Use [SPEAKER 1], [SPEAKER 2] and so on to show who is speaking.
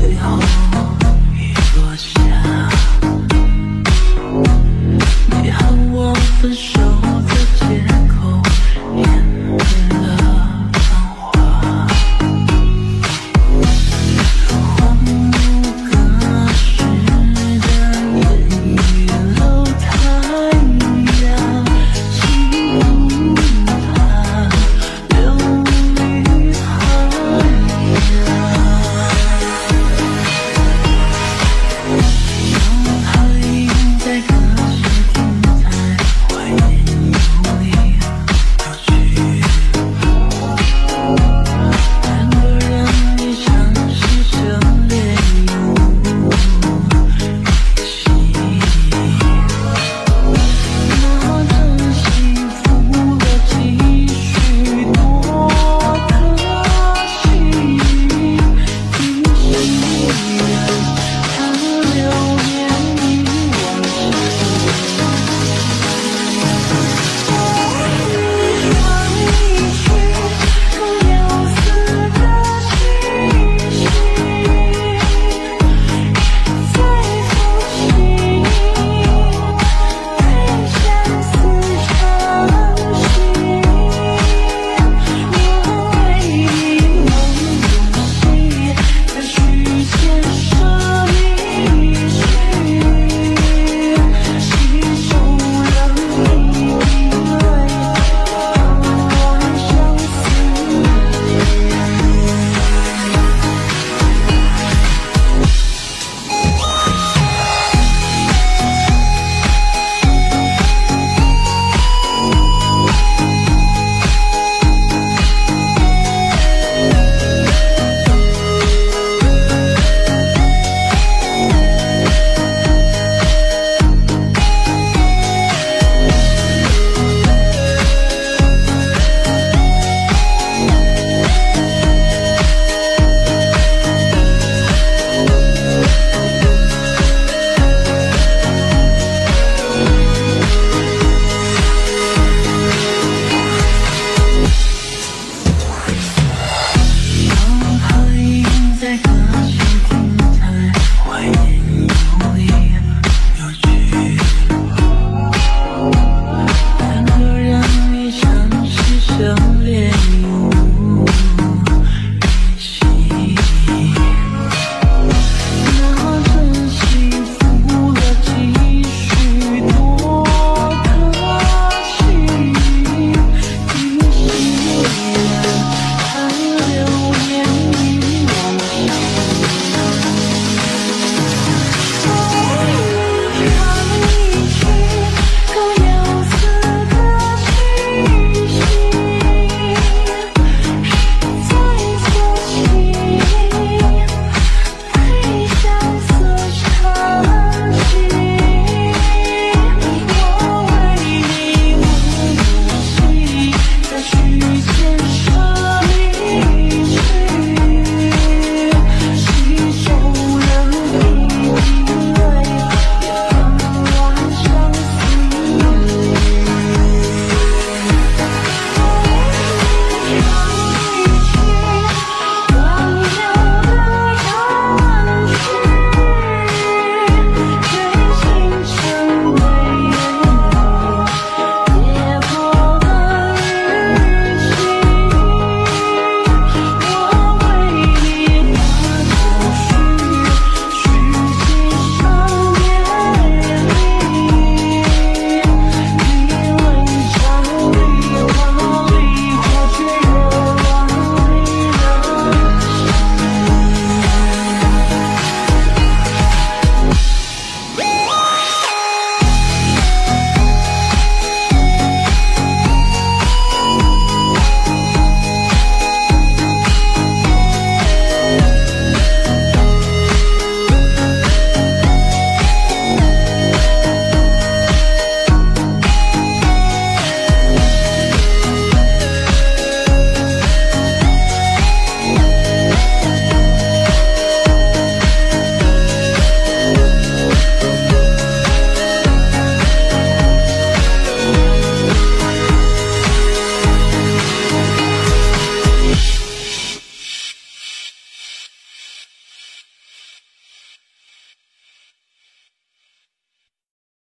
[SPEAKER 1] 最后。